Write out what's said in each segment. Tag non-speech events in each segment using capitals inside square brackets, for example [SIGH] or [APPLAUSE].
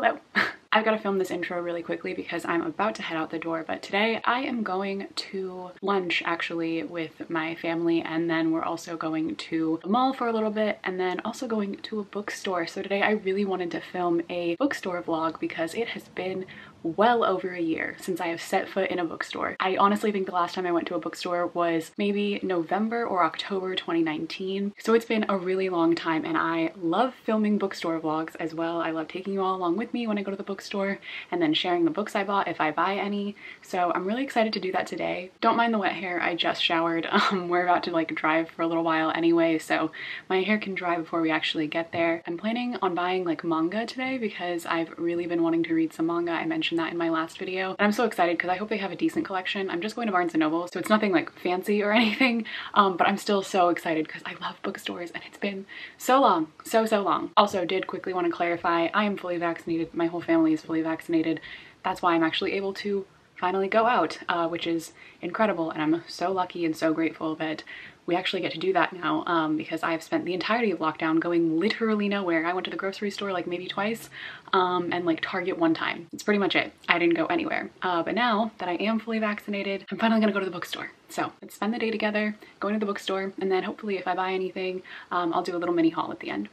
Hello. [LAUGHS] I've got to film this intro really quickly because I'm about to head out the door, but today I am going to lunch actually with my family and then we're also going to the mall for a little bit and then also going to a bookstore. So today I really wanted to film a bookstore vlog because it has been well over a year since I have set foot in a bookstore. I honestly think the last time I went to a bookstore was maybe November or October 2019. So it's been a really long time and I love filming bookstore vlogs as well. I love taking you all along with me when I go to the bookstore and then sharing the books I bought if I buy any. So I'm really excited to do that today. Don't mind the wet hair, I just showered. [LAUGHS] Um, we're about to like drive for a little while anyway, so my hair can dry before we actually get there. I'm planning on buying like manga today because I've really been wanting to read some manga. I mentioned mentioned that in my last video. And I'm so excited because I hope they have a decent collection. I'm just going to Barnes & Noble, so it's nothing like fancy or [LAUGHS] anything, um, but I'm still so excited because I love bookstores and it's been so long, so, so long. Also did quickly want to clarify, I am fully vaccinated. My whole family is fully vaccinated. That's why I'm actually able to finally go out, uh, which is incredible. And I'm so lucky and so grateful that we actually get to do that now um, because I have spent the entirety of lockdown going literally nowhere. I went to the grocery store like maybe twice um, and like Target one time. It's pretty much it. I didn't go anywhere. Uh, but now that I am fully vaccinated, I'm finally gonna go to the bookstore. So let's spend the day together, going to the bookstore, and then hopefully if I buy anything, um, I'll do a little mini haul at the end.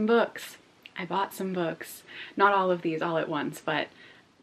Some books. I bought some books. Not all of these all at once, but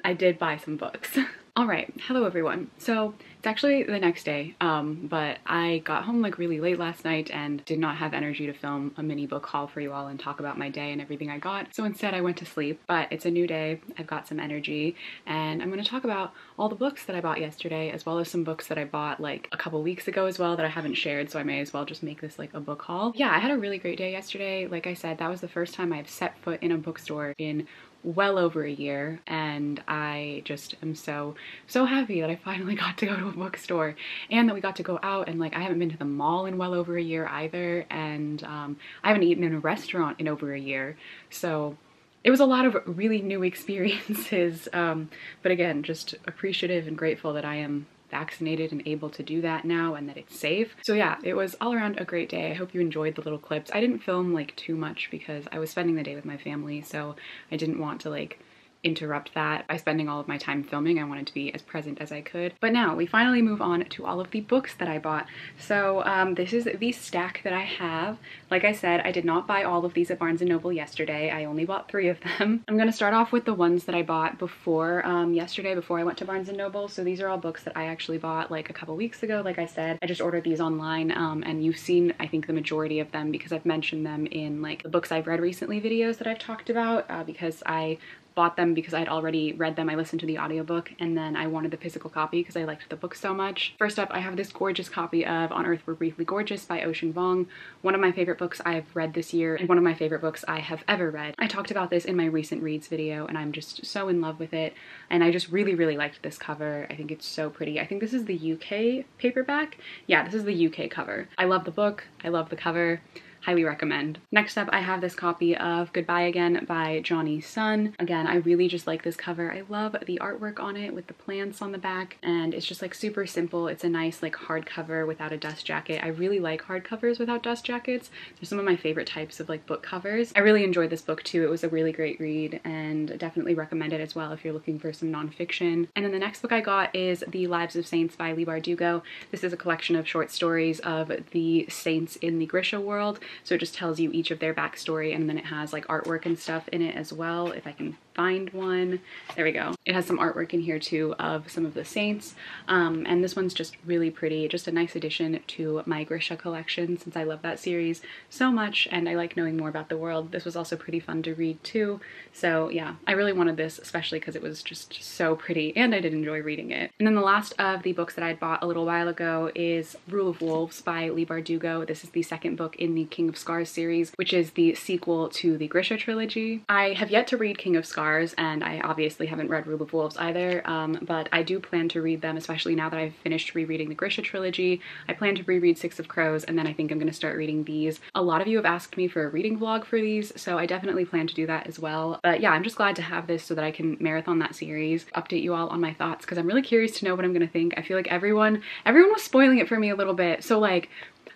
I did buy some books. [LAUGHS] all right, hello everyone. So actually the next day, um, but I got home like really late last night and did not have energy to film a mini book haul for you all and talk about my day and everything I got. So instead I went to sleep, but it's a new day. I've got some energy and I'm going to talk about all the books that I bought yesterday as well as some books that I bought like a couple weeks ago as well that I haven't shared. So I may as well just make this like a book haul. Yeah, I had a really great day yesterday. Like I said, that was the first time I've set foot in a bookstore in well over a year and I just am so so happy that I finally [LAUGHS] got to go to a bookstore and that we got to go out and like I haven't been to the mall in well over a year either and um, I haven't eaten in a restaurant in over a year. So it was a lot of really new [LAUGHS] experiences um, but again just appreciative and grateful that I am vaccinated and able to do that now and that it's safe. So yeah, it was all around a great day. I hope you enjoyed the little clips. I didn't film like too much because I was spending the day with my family, so I didn't want to like interrupt that by spending all of my time filming. I wanted to be as present as I could. But now we finally move on to all of the books that I bought. So um, this is the stack that I have. Like I said, I did not buy all of these at Barnes & Noble yesterday. I only bought three of them. [LAUGHS] I'm gonna start off with the ones that I bought before um, yesterday, before I went to Barnes & Noble. So these are all books that I actually bought like a couple weeks ago. Like I said, I just ordered these online um, and you've seen, I think, the majority of them because I've mentioned them in like the books I've read recently videos that I've talked about uh, because I bought them because I'd already read them. I listened to the audiobook and then I wanted the physical copy because I liked the book so much. First up, I have this gorgeous copy of On Earth We're Briefly Gorgeous by Ocean Vuong, one of my favorite books I've read this year and one of my favorite books I have ever read. I talked about this in my recent reads video and I'm just so in love with it and I just really, really liked this cover. I think it's so pretty. I think this is the UK paperback. Yeah, this is the UK cover. I love the book. I love the cover highly recommend. Next up, I have this copy of Goodbye Again by Johnny Sun. Again, I really just like this cover. I love the artwork on it with the plants on the back and it's just like super simple. It's a nice like hardcover without a dust jacket. I really like hardcovers without dust jackets. They're some of my favorite types of like book covers. I really enjoyed this book too. It was a really great read and definitely recommend it as well if you're looking for some nonfiction. And then the next book I got is The Lives of Saints by Leigh Bardugo. This is a collection of short stories of the saints in the Grisha world. So it just tells you each of their backstory and then it has like artwork and stuff in it as well if I can find one. There we go. It has some artwork in here too of some of the saints. Um, and this one's just really pretty. Just a nice addition to my Grisha collection since I love that series so much and I like knowing more about the world. This was also pretty fun to read too. So yeah, I really wanted this especially because it was just so pretty and I did enjoy reading it. And then the last of the books that I bought a little while ago is Rule of Wolves by Leigh Bardugo. This is the second book in the King of Scars series, which is the sequel to the Grisha trilogy. I have yet to read King of Scars Scars, and I obviously haven't read Rule of Wolves either, um, but I do plan to read them, especially now that I've finished rereading the Grisha trilogy. I plan to reread Six of Crows, and then I think I'm going to start reading these. A lot of you have asked me for a reading vlog for these, so I definitely plan to do that as well. But yeah, I'm just glad to have this so that I can marathon that series, update you all on my thoughts, because I'm really curious to know what I'm going to think. I feel like everyone, everyone was spoiling it for me a little bit, so like,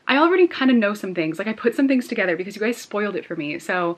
I already kind of know some things. Like I put some things together because you guys spoiled it for me. So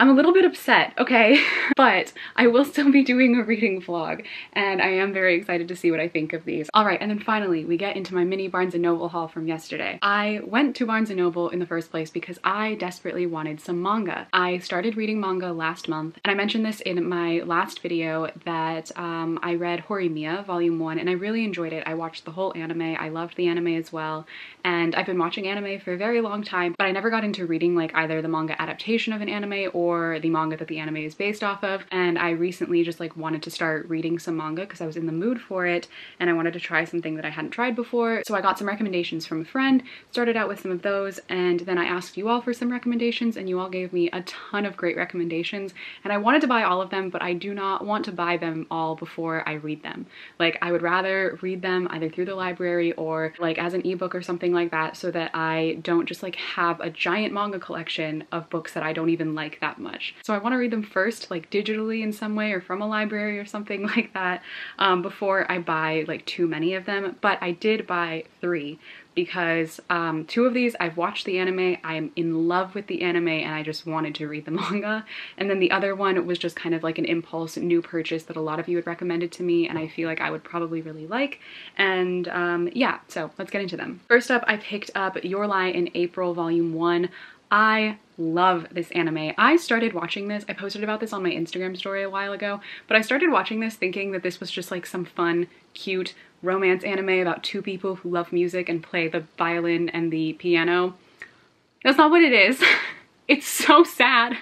I'm a little bit upset, okay? [LAUGHS] but I will still be doing a reading vlog and I am very excited to see what I think of these. All right, and then finally we get into my mini Barnes & Noble haul from yesterday. I went to Barnes & Noble in the first place because I desperately wanted some manga. I started reading manga last month and I mentioned this in my last video that um, I read Horimiya Volume 1 and I really enjoyed it. I watched the whole anime. I loved the anime as well and I've been watching anime for a very long time but I never got into reading like either the manga adaptation of an anime or or the manga that the anime is based off of. And I recently just like wanted to start reading some manga because I was in the mood for it and I wanted to try something that I hadn't tried before. So I got some recommendations from a friend, started out with some of those, and then I asked you all for some recommendations and you all gave me a ton of great recommendations. And I wanted to buy all of them, but I do not want to buy them all before I read them. Like I would rather read them either through the library or like as an ebook or something like that so that I don't just like have a giant manga collection of books that I don't even like much. So I want to read them first, like digitally in some way or from a library or something [LAUGHS] like that um, before I buy like too many of them. But I did buy three because um, two of these I've watched the anime, I'm in love with the anime and I just wanted to read the [LAUGHS] manga. And then the other one was just kind of like an impulse new purchase that a lot of you had recommended to me and I feel like I would probably really like. And um, yeah, so let's get into them. First up, I picked up Your Lie in April Volume 1. I love this anime. I started watching this, I posted about this on my Instagram story a while ago, but I started watching this thinking that this was just like some fun, cute romance anime about two people who love music and play the violin and the piano. That's not what it is. [LAUGHS] it's so sad.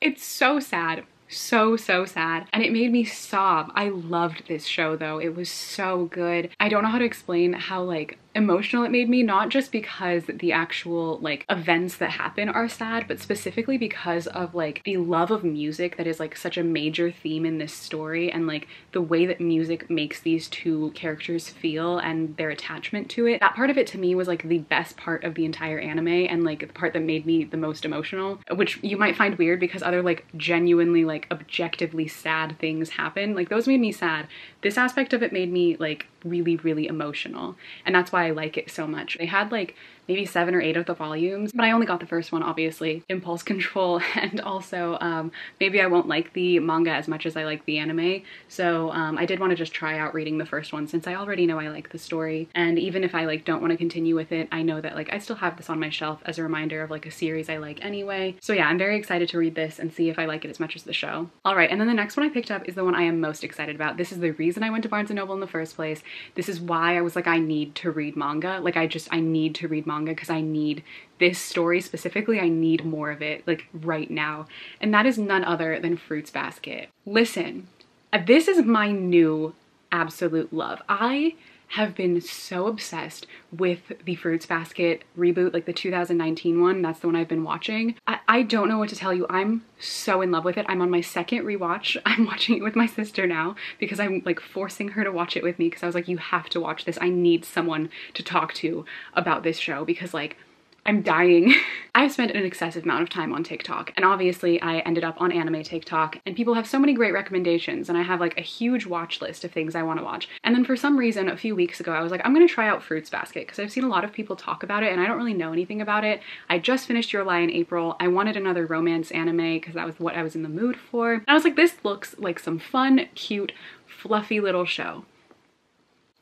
It's so sad so so sad and it made me sob i loved this show though it was so good i don't know how to explain how like emotional it made me not just because the actual like events that happen are sad but specifically because of like the love of music that is like such a major theme in this story and like the way that music makes these two characters feel and their attachment to it. That part of it to me was like the best part of the entire anime and like the part that made me the most emotional which you might find weird because other like genuinely like objectively sad things happen. Like those made me sad this aspect of it made me like really really emotional and that's why I like it so much. They had like maybe seven or eight of the volumes, but I only got the first one, obviously. Impulse [LAUGHS] control, and also um, maybe I won't like the manga as much as I like the anime, so um, I did want to just try out reading the first one since I already know I like the story, and even if I like don't want to continue with it, I know that like I still have this on my shelf as a reminder of like a series I like anyway. So yeah, I'm very excited to read this and see if I like it as much as the show. All right, and then the next one I picked up is the one I am most excited about. This is the reason I went to Barnes & Noble in the first place. This is why I was like, I need to read manga. Like I just, I need to read manga manga because I need this story specifically, I need more of it like right now. And that is none other than Fruits Basket. Listen, uh, this is my new absolute love. I have been so obsessed with the Fruits Basket reboot, like the 2019 one. That's the one I've been watching. I, I don't know what to tell you. I'm so in love with it. I'm on my second rewatch. [LAUGHS] I'm watching it with my sister now because I'm like forcing her to watch it with me because I was like, you have to watch this. I need someone to talk to about this show because like I'm dying. [LAUGHS] I've spent an excessive amount of time on TikTok and obviously I ended up on anime TikTok and people have so many great recommendations and I have like a huge watch list of things I want to watch. And then for some reason a few weeks ago I was like I'm gonna try out Fruits Basket because I've seen a lot of people talk about it and I don't really know anything about it. I just finished Your Lie in April. I wanted another romance anime because that was what I was in the mood for. And I was like this looks like some fun, cute, fluffy little show.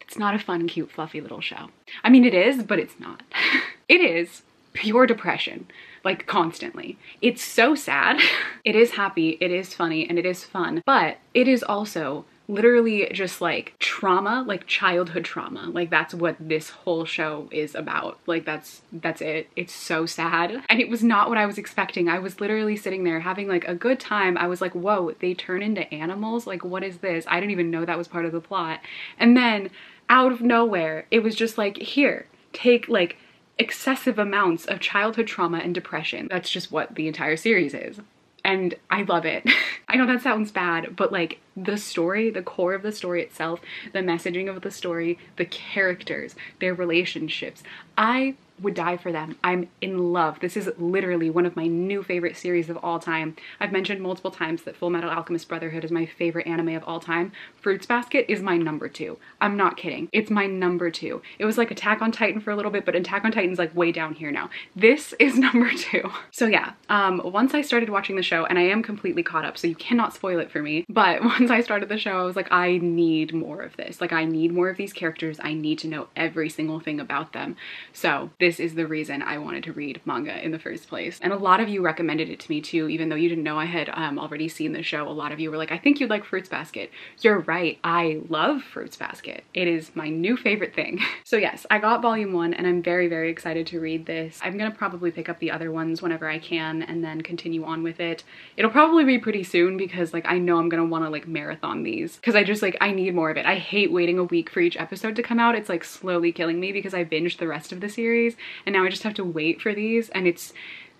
It's not a fun, cute, fluffy little show. I mean, it is, but it's not. [LAUGHS] it is, pure depression like constantly. It's so sad. [LAUGHS] it is happy, it is funny, and it is fun, but it is also literally just like trauma, like childhood trauma. Like that's what this whole show is about. Like that's that's it. It's so sad. And it was not what I was expecting. I was literally sitting there having like a good time. I was like, "Whoa, they turn into animals? Like what is this? I didn't even know that was part of the plot." And then out of nowhere, it was just like, "Here, take like excessive amounts of childhood trauma and depression. That's just what the entire series is. And I love it. [LAUGHS] I know that sounds bad, but like the story, the core of the story itself, the messaging of the story, the characters, their relationships, I would die for them. I'm in love. This is literally one of my new favorite series of all time. I've mentioned multiple times that Full Metal Alchemist Brotherhood is my favorite anime of all time. Fruits Basket is my number two. I'm not kidding. It's my number two. It was like Attack on Titan for a little bit, but Attack on Titan's like way down here now. This is [LAUGHS] number two. So yeah, um, once I started watching the show, and I am completely caught up, so you cannot spoil it for me, but [LAUGHS] once I started the show, I was like, I need more of this. Like I need more of these characters. I need to know every single thing about them. So this is the reason I wanted to read manga in the first place. And a lot of you recommended it to me too, even though you didn't know I had um, already seen the show. A lot of you were like, I think you'd like Fruits Basket. You're right, I love Fruits Basket. It is my new favorite thing. [LAUGHS] so yes, I got volume one and I'm very, very excited to read this. I'm gonna probably pick up the other ones whenever I can and then continue on with it. It'll probably be pretty soon because like I know I'm gonna wanna like marathon these because I just like, I need more of it. I hate waiting a week for each episode to come out. It's like slowly killing me because I binged the rest of the series and now I just have to wait for these and it's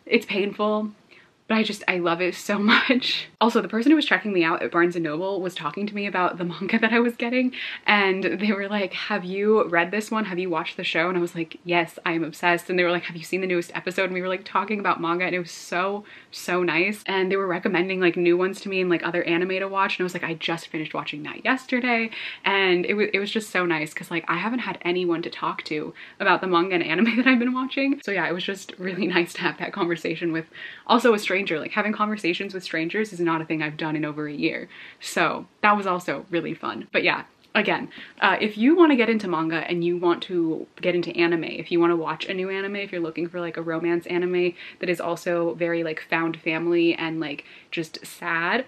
it's painful but I just, I love it so [LAUGHS] much. Also, the person who was checking me out at Barnes & Noble was talking to me about the [LAUGHS] manga that I was getting and they were like, have you read this one? Have you watched the show? And I was like, yes, I am obsessed. And they were like, have you seen the newest episode? And we were like talking about manga and it was so, so nice. And they were recommending like new ones to me and like other anime to watch. And I was like, I just finished watching that yesterday. And it was, it was just so nice because like I haven't had anyone to talk to about the manga and anime [LAUGHS] that I've been watching. So yeah, it was just really nice to have that conversation with also a stranger stranger. Like having conversations with strangers is not a thing I've done in over a year. So that was also really fun. But yeah, again, uh, if you want to get into manga and you want to get into anime, if you want to watch a new anime, if you're looking for like a romance anime that is also very like found family and like just sad,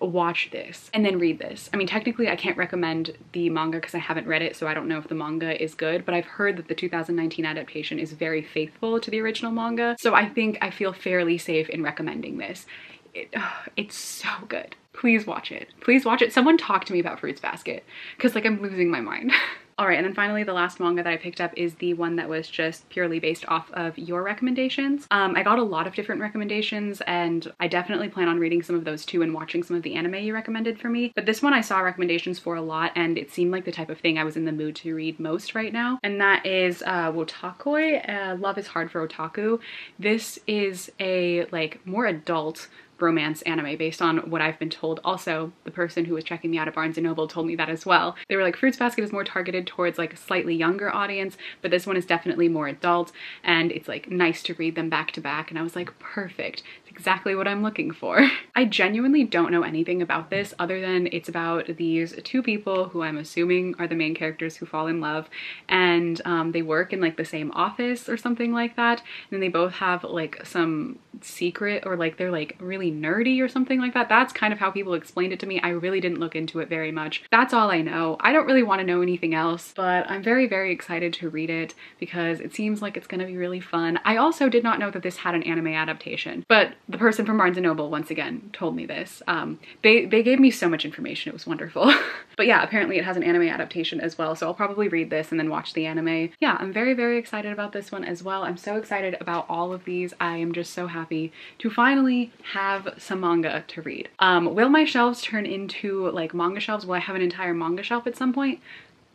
watch this and then read this. I mean, technically I can't recommend the manga because I haven't read it, so I don't know if the manga is good, but I've heard that the 2019 adaptation is very faithful to the original manga. So I think I feel fairly safe in recommending this. It, oh, it's so good please watch it. Please watch it. Someone talk to me about Fruits Basket because like I'm losing my mind. [LAUGHS] All right, and then finally the last manga that I picked up is the one that was just purely based off of your recommendations. Um, I got a lot of different recommendations and I definitely plan on reading some of those too and watching some of the anime you recommended for me. But this one I saw recommendations for a lot and it seemed like the type of thing I was in the mood to read most right now. And that is uh, Wotakoi, uh, Love is Hard for Otaku. This is a like more adult romance anime based on what I've been told. Also, the person who was checking me out at Barnes & Noble told me that as well. They were like, Fruits Basket is more targeted towards like a slightly younger audience, but this one is definitely more adult and it's like nice to read them back to back. And I was like, perfect It's exactly what I'm looking for. [LAUGHS] I genuinely don't know anything about this other than it's about these two people who I'm assuming are the main characters who fall in love and um, they work in like the same office or something like that. And they both have like some secret or like they're like really nerdy or something like that. That's kind of how people explained it to me. I really didn't look into it very much. That's all I know. I don't really want to know anything else, but I'm very, very excited to read it because it seems like it's going to be really fun. I also did not know that this had an anime adaptation, but the person from Barnes & Noble, once again, told me this. Um, they, they gave me so much information. It was wonderful. [LAUGHS] but yeah, apparently it has an anime adaptation as well, so I'll probably read this and then watch the anime. Yeah, I'm very, very excited about this one as well. I'm so excited about all of these. I am just so happy to finally have some manga to read. Um, will my shelves turn into like manga shelves? Will I have an entire manga shelf at some point?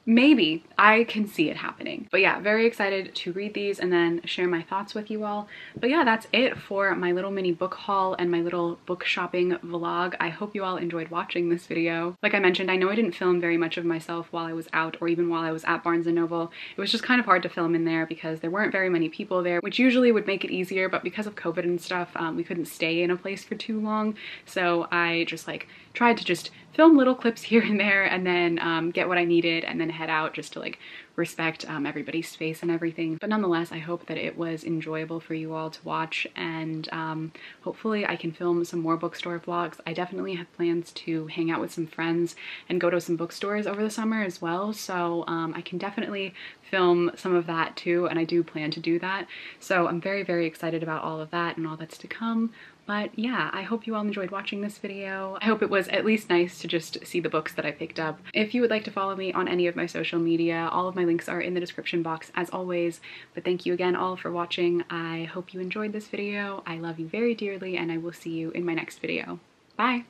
Maybe I can see it happening. But yeah, very excited to read these and then share my thoughts with you all. But yeah, that's it for my little mini book haul and my little book shopping vlog. I hope you all enjoyed watching this video. Like I mentioned, I know I didn't film very much of myself while I was out or even while I was at Barnes & Noble. It was just kind of hard to film in there because there weren't very many people there, which usually would make it easier, but because of COVID and stuff, um, we couldn't stay in a place for too long. So I just like tried to just film little clips [LAUGHS] here and there and then um, get what I needed and then head out just to like respect um, everybody's space and everything. But nonetheless, I hope that it was enjoyable for you all to watch and um, hopefully I can film some more bookstore vlogs. I definitely have plans to hang out with some friends and go to some bookstores over the summer as well. So um, I can definitely film some of that too and I do plan to do that. So I'm very, very excited about all of that and all that's to come. But yeah, I hope you all enjoyed watching this video. I hope it was at least nice to just see the books that I picked up. If you would like to follow me on any of my social media, all of my links are in the description box as always. But thank you again all for watching. I hope you enjoyed this video. I love you very dearly and I will see you in my next video. Bye!